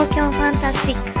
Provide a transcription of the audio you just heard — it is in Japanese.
東京ファンタスティック。